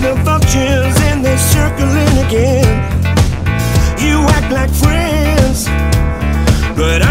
the vultures and they're circling again. You act like friends, but I